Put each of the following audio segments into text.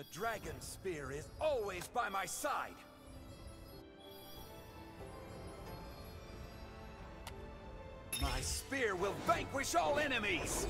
The Dragon Spear is always by my side! My spear will vanquish all enemies!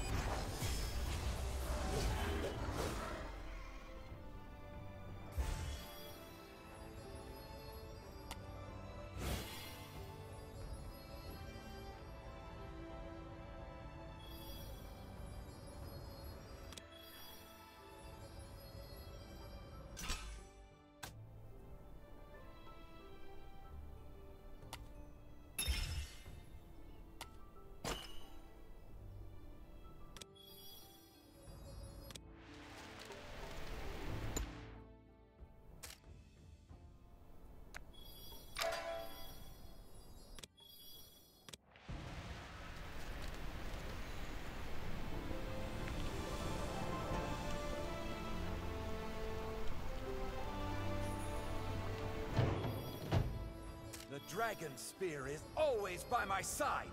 Dragon Spear is always by my side!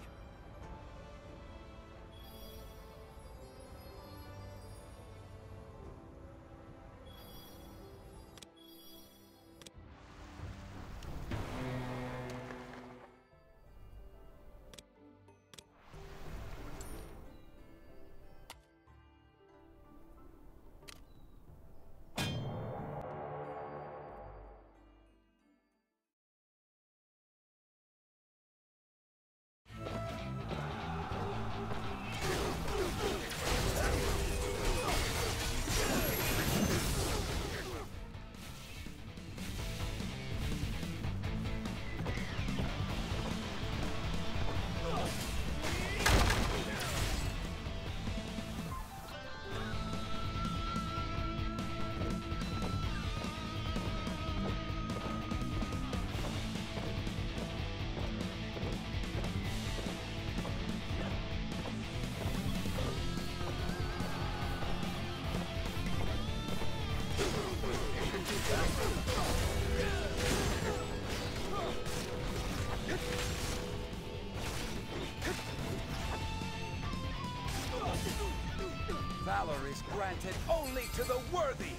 Valor is granted only to the worthy!